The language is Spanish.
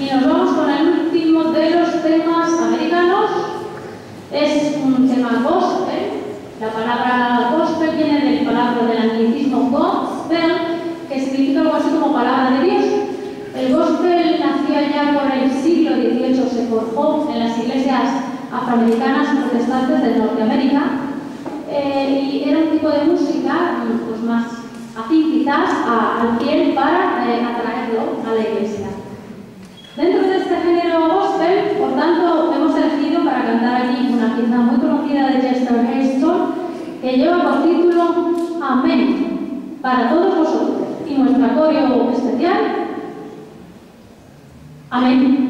Y nos vamos con el último de los temas americanos. Es un tema gospel. La palabra gospel viene del palabra del anglicismo gospel, que significa algo así como palabra de Dios. El gospel nació ya por el siglo XVIII, se forjó en las iglesias afroamericanas protestantes de Norteamérica eh, y era un tipo de música pues, más afín quizás al fiel para eh, atraerlo a la iglesia. Dentro de este género gospel, por tanto, hemos elegido para pieza muy conocida de Chester Heston que lleva por título Amén para todos vosotros y nuestro coreo especial Amén.